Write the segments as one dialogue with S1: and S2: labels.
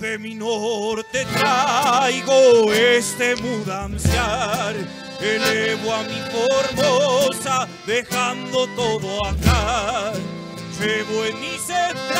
S1: De mi norte traigo este mudanciar, elevo a mi formosa, dejando todo acá. Llevo en mis entrañas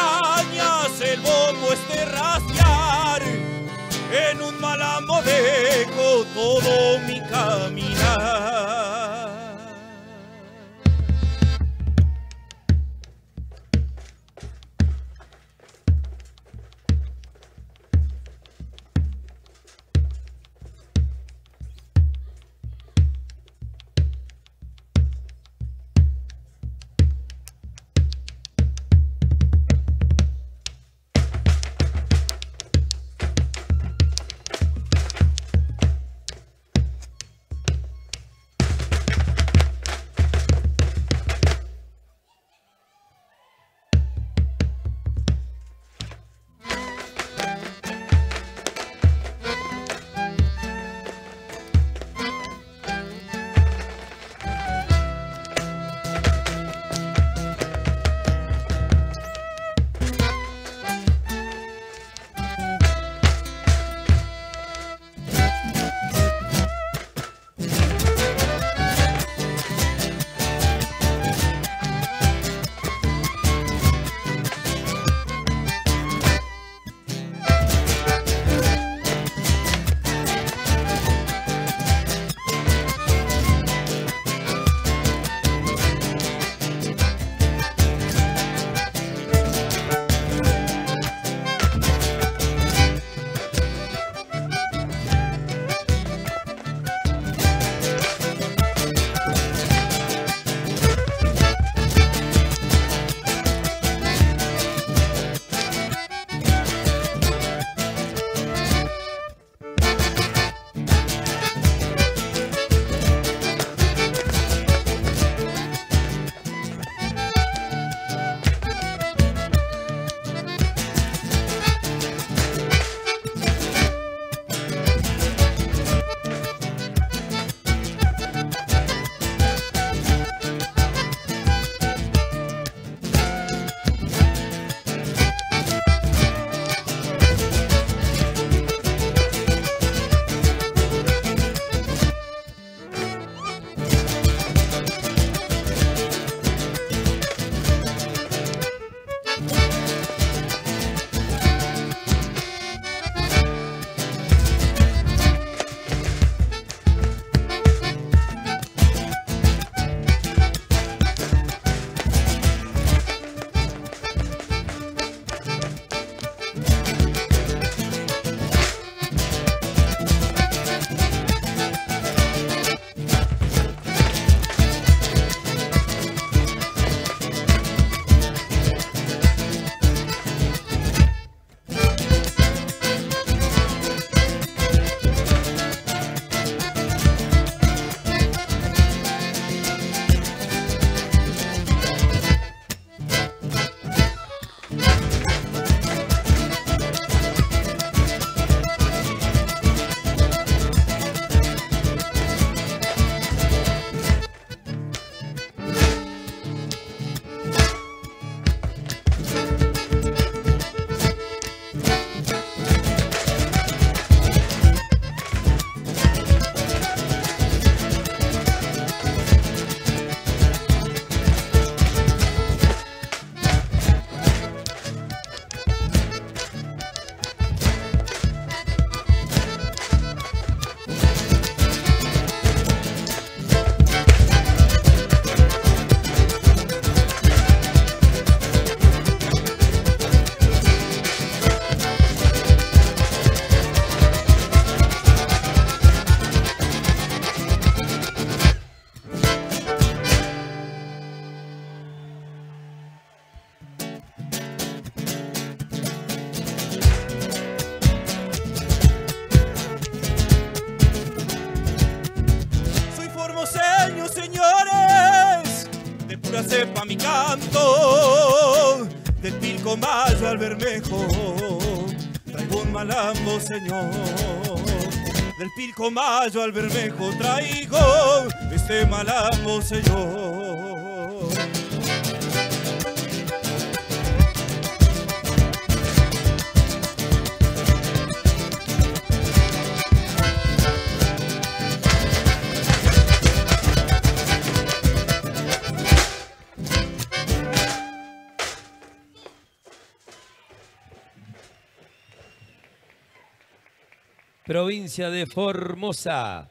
S1: del pilco mayo al bermejo, traigo un malambo, señor. Del pilco mayo al bermejo traigo este malambo, señor.
S2: Provincia de Formosa.